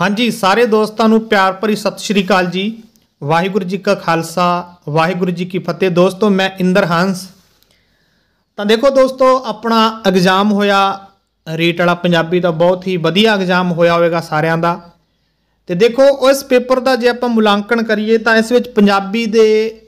ਹਾਂਜੀ, ਸਾਰੇ ਦੋਸਤਾਂ ਨੂੰ ਪਿਆਰ ਭਰੀ ਸਤਿ ਸ਼੍ਰੀ ਅਕਾਲ ਜੀ। ਵਾਹਿਗੁਰੂ ਜੀ ਕਾ ਖਾਲਸਾ, ਵਾਹਿਗੁਰੂ ਜੀ ਕੀ ਫਤਿਹ। ਦੋਸਤੋ, ਮੈਂ ਇੰਦਰ ਹੰਸ। ਤਾਂ ਦੇਖੋ ਦੋਸਤੋ, ਆਪਣਾ ਐਗਜ਼ਾਮ ਹੋਇਆ। ਰੇਟ ਵਾਲਾ ਪੰਜਾਬੀ ਦਾ ਬਹੁਤ ਹੀ ਵਧੀਆ ਐਗਜ਼ਾਮ ਹੋਇਆ ਹੋਵੇਗਾ ਸਾਰਿਆਂ ਦਾ। ਤੇ ਦੇਖੋ ਇਸ ਪੇਪਰ ਦਾ ਜੇ ਆਪਾਂ ਮੁਲਾਂਕਣ ਕਰੀਏ ਤਾਂ ਇਸ ਵਿੱਚ ਪੰਜਾਬੀ ਦੇ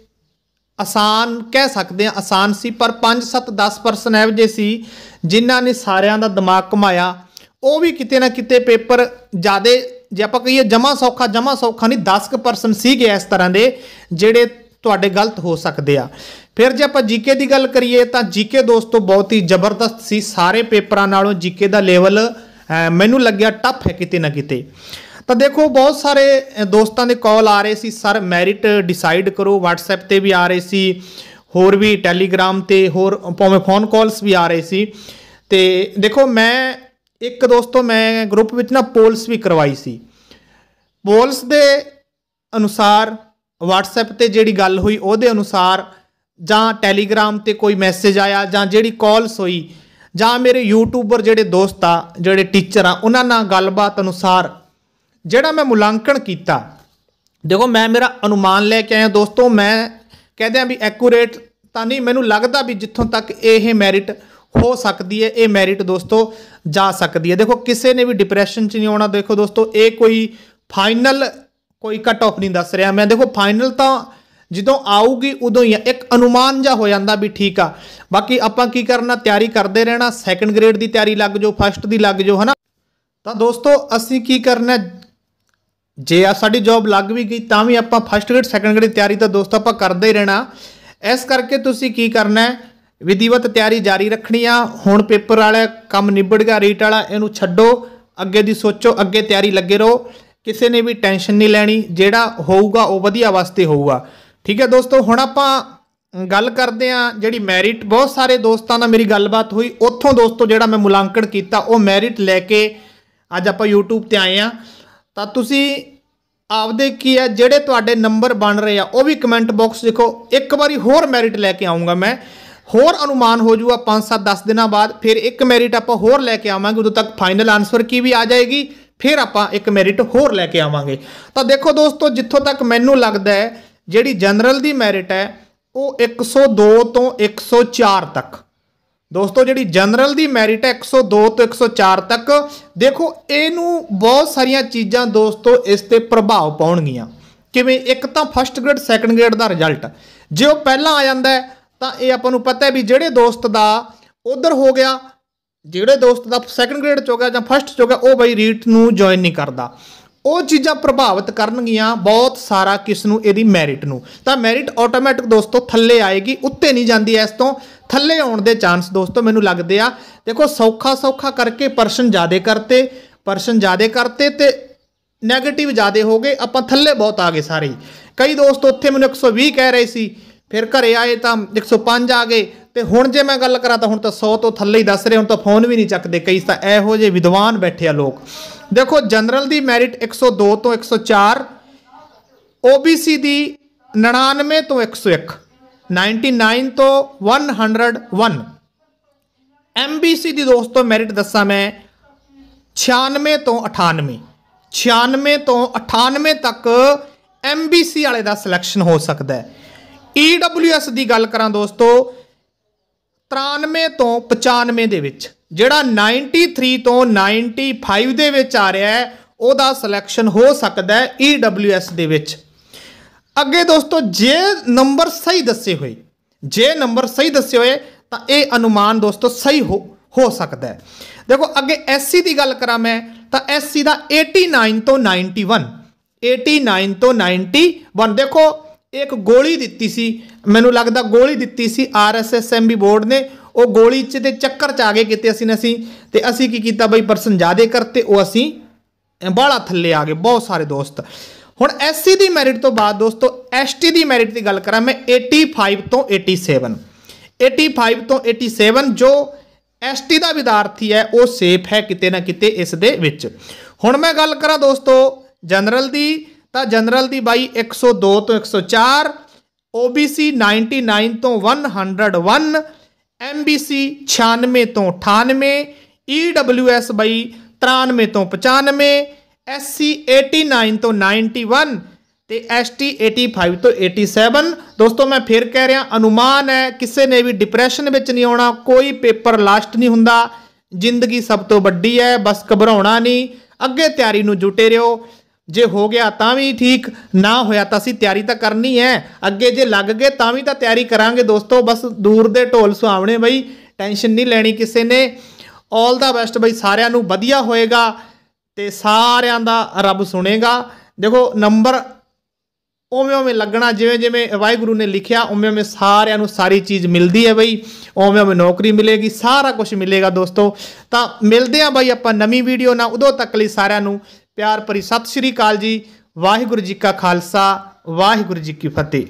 ਆਸਾਨ ਕਹਿ ਸਕਦੇ ਆ ਆਸਾਨ ਸੀ, ਪਰ 5 7 10% ਇਹੋ ਜਿਹੇ ਸੀ, ਜਿਨ੍ਹਾਂ ਨੇ ਸਾਰਿਆਂ ਦਾ ਦਿਮਾਗ ਘੁਮਾਇਆ। ਉਹ ਵੀ ਕਿਤੇ ਨਾ ਕਿਤੇ ਪੇਪਰ ਜਿਆਦੇ ਜੇ ਆਪਾਂ ਕਹੀਏ ਜਮਾ ਸੌਖਾ ਜਮਾ ਸੌਖਾ ਨਹੀਂ 10% ਸੀਗੇ ਇਸ ਤਰ੍ਹਾਂ ਦੇ ਜਿਹੜੇ ਤੁਹਾਡੇ ਗਲਤ ਹੋ ਸਕਦੇ ਆ। ਫਿਰ ਜੇ ਆਪਾਂ ਜੀਕੇ ਦੀ ਗੱਲ ਕਰੀਏ ਤਾਂ ਜੀਕੇ ਦੋਸਤੋ ਬਹੁਤ ਹੀ ਜ਼ਬਰਦਸਤ ਸੀ, ਸਾਰੇ ਪੇਪਰਾਂ ਨਾਲੋਂ ਜੀਕੇ ਦਾ ਲੈਵਲ ਮੈਨੂੰ ਲੱਗਿਆ ਟਫ ਹੈ ਕਿਤੇ ਨਾ ਕਿਤੇ। ਤਾਂ ਦੇਖੋ, ਬਹੁਤ ਸਾਰੇ ਦੋਸਤਾਂ ਦੇ ਕਾਲ ਆ ਰਹੇ ਸੀ, ਸਰ ਮੈਰਿਟ ਡਿਸਾਈਡ ਕਰੋ, WhatsApp ਤੇ ਵੀ ਆ ਰਹੇ ਸੀ, ਹੋਰ ਵੀ ਟੈਲੀਗ੍ਰਾਮ ਤੇ ਹੋਰ, ਭਾਵੇਂ ਫੋਨ ਕਾਲਸ ਵੀ ਆ ਰਹੇ ਸੀ। ਤੇ ਦੇਖੋ, ਮੈਂ ਇੱਕ ਦੋਸਤੋ ਮੈਂ ਗਰੁੱਪ ਵਿੱਚ ਨਾ ਪੋਲਸ ਵੀ ਕਰਵਾਈ ਸੀ। ਪੋਲਸ ਦੇ ਅਨੁਸਾਰ WhatsApp ਤੇ ਜਿਹੜੀ ਗੱਲ ਹੋਈ, ਉਹਦੇ ਅਨੁਸਾਰ ਜਾਂ ਟੈਲੀਗ੍ਰਾਮ ਤੇ ਕੋਈ ਮੈਸੇਜ ਆਇਆ ਜਾਂ ਜਿਹੜੀ ਕਾਲਸ ਹੋਈ ਜਾਂ ਮੇਰੇ ਯੂਟਿਊਬਰ ਜਿਹੜੇ ਦੋਸਤ ਆ, ਜਿਹੜੇ ਟੀਚਰ ਆ, ਉਹਨਾਂ ਨਾਲ ਗੱਲਬਾਤ ਅਨੁਸਾਰ ਜਿਹੜਾ ਮੈਂ ਮੁਲਾਂਕਣ ਕੀਤਾ, ਦੇਖੋ ਮੈਂ ਮੇਰਾ ਅਨੁਮਾਨ ਲੈ ਕੇ ਆਇਆ ਦੋਸਤੋ, ਮੈਂ ਕਹਿੰਦੇ ਆ ਵੀ ਐਕੂਰੇਟ ਤਾਂ ਨਹੀਂ, ਮੈਨੂੰ ਲੱਗਦਾ ਵੀ ਜਿੱਥੋਂ ਤੱਕ ਇਹ ਮੈਰਿਟ ਹੋ ਸਕਦੀ ਹੈ, ਇਹ ਮੈਰਿਟ ਦੋਸਤੋ ਜਾ ਸਕਦੀ ਹੈ। ਦੇਖੋ, ਕਿਸੇ ਨੇ ਵੀ ਡਿਪਰੈਸ਼ਨ 'ਚ ਨਹੀਂ ਆਉਣਾ, ਦੇਖੋ ਦੋਸਤੋ, ਇਹ ਕੋਈ ਫਾਈਨਲ ਕੋਈ ਕੱਟ ਆਫ ਨਹੀਂ ਦੱਸ ਰਿਹਾ ਮੈਂ। ਦੇਖੋ ਫਾਈਨਲ ਤਾਂ ਜਦੋਂ ਆਊਗੀ, ਉਦੋਂ ਹੀ ਇੱਕ ਅਨੁਮਾਨ ਜਾ ਹੋ ਜਾਂਦਾ ਵੀ ਠੀਕ ਆ। ਬਾਕੀ ਆਪਾਂ ਕੀ ਕਰਨਾ, ਤਿਆਰੀ ਕਰਦੇ ਰਹਿਣਾ। ਸੈਕੰਡ ਗ੍ਰੇਡ ਦੀ ਤਿਆਰੀ ਲੱਗ ਜਾਓ ਫਸਟ ਦੀ ਲੱਗ ਜਾਓ, ਹਨਾ? ਤਾਂ ਦੋਸਤੋ, ਅਸੀਂ ਕੀ ਕਰਨਾ, ਜੇ ਆ ਸਾਡੀ ਜੌਬ ਲੱਗ ਵੀ ਗਈ, ਤਾਂ ਵੀ ਆਪਾਂ ਫਸਟ ਗ੍ਰੇਡ ਸੈਕੰਡ ਗ੍ਰੇਡ ਦੀ ਤਿਆਰੀ ਤਾਂ ਦੋਸਤੋ ਆਪਾਂ ਕਰਦੇ ਹੀ ਰਹਿਣਾ। ਇਸ ਕਰਕੇ ਤੁਸੀਂ ਕੀ ਕਰਨਾ ਹੈ ਵਿਧੀਵਤ ਤਿਆਰੀ ਜਾਰੀ ਰੱਖਣੀ ਆ। ਹੁਣ ਪੇਪਰ ਵਾਲਾ ਕੰਮ ਨਿਬੜ ਗਿਆ, ਰੀਟ ਵਾਲਾ, ਇਹਨੂੰ ਛੱਡੋ। ਅੱਗੇ ਦੀ ਸੋਚੋ, ਅੱਗੇ ਤਿਆਰੀ ਲੱਗੇ ਰਹੋ। ਕਿਸੇ ਨੇ ਵੀ ਟੈਨਸ਼ਨ ਨਹੀਂ ਲੈਣੀ, ਜਿਹੜਾ ਹੋਊਗਾ ਉਹ ਵਧੀਆ ਵਾਸਤੇ ਹੋਊਗਾ। ਠੀਕ ਹੈ ਦੋਸਤੋ, ਹੁਣ ਆਪਾਂ ਗੱਲ ਕਰਦੇ ਆ ਜਿਹੜੀ ਮੈਰਿਟ। ਬਹੁਤ ਸਾਰੇ ਦੋਸਤਾਂ ਨਾਲ ਮੇਰੀ ਗੱਲਬਾਤ ਹੋਈ। ਉੱਥੋਂ ਦੋਸਤੋ, ਜਿਹੜਾ ਮੈਂ ਮੁਲਾਂਕਣ ਕੀਤਾ, ਉਹ ਮੈਰਿਟ ਲੈ ਕੇ ਅੱਜ ਆਪਾਂ YouTube ਤੇ ਆਏ ਆ ਤਾਂ ਤੁਸੀਂ ਆਪਦੇ ਕੀ ਹੈ, ਜਿਹੜੇ ਤੁਹਾਡੇ ਨੰਬਰ ਬਣ ਰਹੇ ਆ, ਉਹ ਵੀ ਕਮੈਂਟ ਬਾਕਸ ਦੇਖੋ ਇੱਕ ਵਾਰੀ ਹੋਰ ਮੈਰਿਟ ਲੈ ਕੇ ਆਉਂਗਾ ਮੈਂ। ਹੋਰ ਅਨੁਮਾਨ ਹੋ ਜੂਗਾ 5-7 10 ਦਿਨਾਂ ਬਾਅਦ, ਫਿਰ ਇੱਕ ਮੈਰਿਟ ਆਪਾਂ ਹੋਰ ਲੈ ਕੇ ਆਵਾਂਗੇ, ਉਦੋਂ ਤੱਕ ਫਾਈਨਲ ਆਨਸਰ ਕੀ ਵੀ ਆ ਜਾਏਗੀ, ਫਿਰ ਆਪਾਂ ਇੱਕ ਮੈਰਿਟ ਹੋਰ ਲੈ ਕੇ ਆਵਾਂਗੇ। ਤਾਂ ਦੇਖੋ ਦੋਸਤੋ, ਜਿੱਥੋਂ ਤੱਕ ਮੈਨੂੰ ਲੱਗਦਾ ਹੈ, ਜਿਹੜੀ ਜਨਰਲ ਦੀ ਮੈਰਿਟ ਹੈ, ਉਹ 102 ਤੋਂ 104 ਤੱਕ। ਦੋਸਤੋ, ਜਿਹੜੀ ਜਨਰਲ ਦੀ ਮੈਰਿਟ ਹੈ 102 ਤੋਂ 104 ਤੱਕ, ਦੇਖੋ, ਇਹਨੂੰ ਬਹੁਤ ਸਾਰੀਆਂ ਚੀਜ਼ਾਂ ਦੋਸਤੋ ਇਸ ਤੇ ਪ੍ਰਭਾਵ ਪਾਉਣਗੀਆਂ। ਕਿਵੇਂ? ਇੱਕ ਤਾਂ ਫਸਟ ਗ੍ਰੇਡ ਸੈਕੰਡ ਗ੍ਰੇਡ ਦਾ ਰਿਜ਼ਲਟ ਜੇ ਉਹ ਪਹਿਲਾਂ ਆ ਜਾਂਦਾ ਹੈ ਤਾਂ ਇਹ ਆਪਾਂ ਨੂੰ ਪਤਾ ਹੈ ਵੀ ਜਿਹੜੇ ਦੋਸਤ ਦਾ ਉਧਰ ਹੋ ਗਿਆ, ਜਿਹੜੇ ਦੋਸਤ ਦਾ ਸੈਕੰਡ ਗ੍ਰੇਡ ਚ ਹੋ ਗਿਆ ਜਾਂ ਫਸਟ ਚ ਹੋ ਗਿਆ, ਉਹ ਬਈ ਰੀਟ ਨੂੰ ਜੁਆਇਨ ਨਹੀਂ ਕਰਦਾ। ਉਹ ਚੀਜ਼ਾਂ ਪ੍ਰਭਾਵਿਤ ਕਰਨਗੀਆਂ ਬਹੁਤ ਸਾਰਾ ਕਿਸ ਨੂੰ, ਇਹਦੀ ਮੈਰਿਟ ਨੂੰ। ਤਾਂ ਮੈਰਿਟ ਆਟੋਮੈਟਿਕ ਦੋਸਤੋ ਥੱਲੇ ਆਏਗੀ, ਉੱਤੇ ਨਹੀਂ ਜਾਂਦੀ ਇਸ ਤੋਂ। ਥੱਲੇ ਆਉਣ ਦੇ ਚਾਂਸ ਦੋਸਤੋ ਮੈਨੂੰ ਲੱਗਦੇ ਆ। ਦੇਖੋ ਸੌਖਾ ਸੌਖਾ ਕਰਕੇ ਪਰਸਨ ਜ਼ਿਆਦੇ ਕਰਤੇ ਪਰਸਨ ਜ਼ਿਆਦੇ ਕਰਤੇ ਤੇ 네ਗੇਟਿਵ ਜ਼ਿਆਦੇ ਹੋ ਗਏ, ਆਪਾਂ ਥੱਲੇ ਬਹੁਤ ਆ ਗਏ ਸਾਰੇ। ਕਈ ਦੋਸਤ ਉੱਥੇ ਮੈਨੂੰ 120 ਕਹਿ ਰਹੇ ਸੀ ਫਿਰ ਘਰੇ ਆਏ ਤਾਂ 105 ਆ ਗਏ ਤੇ ਹੁਣ ਜੇ ਮੈਂ ਗੱਲ ਕਰਾਂ ਤਾਂ ਹੁਣ ਤਾਂ 100 ਤੋਂ ਥੱਲੇ ਹੀ ਦੱਸ ਰਹੇ, ਹੁਣ ਤਾਂ ਫੋਨ ਵੀ ਨਹੀਂ ਚੱਕਦੇ ਕਈ ਤਾਂ ਇਹੋ ਜਿਹੇ ਵਿਦਵਾਨ ਬੈਠੇ ਆ ਲੋਕ। ਦੇਖੋ ਜਨਰਲ ਦੀ ਮੈਰਿਟ 102 ਤੋਂ 104 OBC ਦੀ 99 ਤੋਂ 101 99 ਤੋਂ 101 MBC ਦੀ ਦੋਸਤੋ ਮੈਰਿਟ ਦੱਸਾਂ ਮੈਂ 96 ਤੋਂ 98 96 ਤੋਂ 98 ਤੱਕ MBC ਵਾਲੇ ਦਾ ਸਿਲੈਕਸ਼ਨ ਹੋ ਸਕਦਾ ਹੈ। EWS ਦੀ ਗੱਲ ਕਰਾਂ ਦੋਸਤੋ 93 ਤੋਂ 95 ਦੇ ਵਿੱਚ, ਜਿਹੜਾ 93 ਤੋਂ 95 ਦੇ ਵਿੱਚ ਆ ਰਿਹਾ ਹੈ, ਉਹਦਾ ਸਿਲੈਕਸ਼ਨ ਹੋ ਸਕਦਾ ਹੈ EWS ਦੇ ਵਿੱਚ। ਅੱਗੇ ਦੋਸਤੋ, ਜੇ ਨੰਬਰ ਸਹੀ ਦੱਸੇ ਹੋਏ, ਜੇ ਨੰਬਰ ਸਹੀ ਦੱਸੇ ਹੋਏ, ਤਾਂ ਇਹ ਅਨੁਮਾਨ ਦੋਸਤੋ ਸਹੀ ਹੋ ਹੋ ਸਕਦਾ ਹੈ। ਦੇਖੋ, ਅੱਗੇ ਐਸਸੀ ਦੀ ਗੱਲ ਕਰਾਂ ਮੈਂ, ਤਾਂ ਐਸਸੀ ਦਾ 89 ਤੋਂ 91 89 ਤੋਂ 91 ਦੇਖੋ ਇੱਕ ਗੋਲੀ ਦਿੱਤੀ ਸੀ, ਮੈਨੂੰ ਲੱਗਦਾ ਗੋਲੀ ਦਿੱਤੀ ਸੀ ਆਰਐਸਐਸਐਮਬੀ ਬੋਰਡ ਨੇ। ਉਹ ਗੋਲੀ ਚ ਤੇ ਚੱਕਰ ਚ ਆ ਗਏ ਕਿਤੇ ਅਸੀਂ ਅਸੀਂ। ਤੇ ਅਸੀਂ ਕੀ ਕੀਤਾ ਬਈ ਪਰਸਨ ਜ਼ਿਆਦੇ ਕਰਤੇ, ਉਹ ਅਸੀਂ ਬਾਹਲਾ ਥੱਲੇ ਆ ਗਏ, ਬਹੁਤ ਸਾਰੇ ਦੋਸਤ। ਹੁਣ ਐਸਸੀ ਦੀ ਮੈਰਿਟ ਤੋਂ ਬਾਅਦ ਦੋਸਤੋ ਐਸਟੀ ਦੀ ਮੈਰਿਟ ਦੀ ਗੱਲ ਕਰਾਂ ਮੈਂ 85 ਤੋਂ 87 85 ਤੋਂ 87 ਜੋ ਐਸਟੀ ਦਾ ਵਿਦਿਆਰਥੀ ਹੈ, ਉਹ ਸੇਫ ਹੈ ਕਿਤੇ ਨਾ ਕਿਤੇ ਇਸ ਦੇ ਵਿੱਚ। ਹੁਣ ਮੈਂ ਗੱਲ ਕਰਾਂ ਦੋਸਤੋ ਜਨਰਲ ਦੀ ਤਾਂ ਜਨਰਲ ਦੀ ਬਾਈ 102 ਤੋਂ 104 OBC 99 ਤੋਂ 101 MBC 96 ਤੋਂ 98 EWS ਬਾਈ 93 ਤੋਂ 95 SC 89 ਤੋਂ 91 ਤੇ ST 85 ਤੋਂ 87 ਦੋਸਤੋ, ਮੈਂ ਫਿਰ ਕਹਿ ਰਿਹਾ, ਅਨੁਮਾਨ ਹੈ, ਕਿਸੇ ਨੇ ਵੀ ਡਿਪਰੈਸ਼ਨ ਵਿੱਚ ਨਹੀਂ ਆਉਣਾ, ਕੋਈ ਪੇਪਰ ਲਾਸਟ ਨਹੀਂ ਹੁੰਦਾ। ਜ਼ਿੰਦਗੀ ਸਭ ਤੋਂ ਵੱਡੀ ਹੈ, ਬਸ ਘਬਰਾਉਣਾ ਨਹੀਂ। ਅੱਗੇ ਤਿਆਰੀ ਨੂੰ ਜੁਟੇ ਰਹੋ। ਜੇ ਹੋ ਗਿਆ ਤਾਂ ਵੀ ਠੀਕ, ਨਾ ਹੋਇਆ ਤਾਂ ਅਸੀਂ ਤਿਆਰੀ ਤਾਂ ਕਰਨੀ ਹੈ। ਅੱਗੇ ਜੇ ਲੱਗ ਗਏ ਤਾਂ ਵੀ ਤਾਂ ਤਿਆਰੀ ਕਰਾਂਗੇ ਦੋਸਤੋ, ਬਸ ਦੂਰ ਦੇ ਢੋਲ ਸੁਹਾਵਣੇ ਬਈ, ਟੈਨਸ਼ਨ ਨਹੀਂ ਲੈਣੀ ਕਿਸੇ ਨੇ। 올 ਦਾ ਬੈਸਟ ਬਈ, ਸਾਰਿਆਂ ਨੂੰ ਵਧੀਆ ਹੋਏਗਾ ਤੇ ਸਾਰਿਆਂ ਦਾ ਰੱਬ ਸੁਣੇਗਾ। ਦੇਖੋ ਨੰਬਰ ਉਵੇਂ ਉਵੇਂ ਲੱਗਣਾ, ਜਿਵੇਂ ਜਿਵੇਂ ਵਾਹਿਗੁਰੂ ਨੇ ਲਿਖਿਆ, ਉਵੇਂ ਉਵੇਂ ਸਾਰਿਆਂ ਨੂੰ ਸਾਰੀ ਚੀਜ਼ ਮਿਲਦੀ ਹੈ ਬਈ। ਉਵੇਂ ਉਵੇਂ ਨੌਕਰੀ ਮਿਲੇਗੀ, ਸਾਰਾ ਕੁਝ ਮਿਲੇਗਾ ਦੋਸਤੋ। ਤਾਂ ਮਿਲਦੇ ਆਂ ਬਈ ਆਪਾਂ ਨਵੀਂ ਵੀਡੀਓ ਨਾਲ, ਉਦੋਂ ਤੱਕ ਲਈ ਸਾਰਿਆਂ ਨੂੰ ਪਿਆਰ ਭਰੀ ਸਤਿ ਸ਼੍ਰੀ ਅਕਾਲ ਜੀ। ਵਾਹਿਗੁਰੂ ਜੀ ਕਾ ਖਾਲਸਾ ਵਾਹਿਗੁਰੂ ਜੀ ਕੀ ਫਤਿਹ।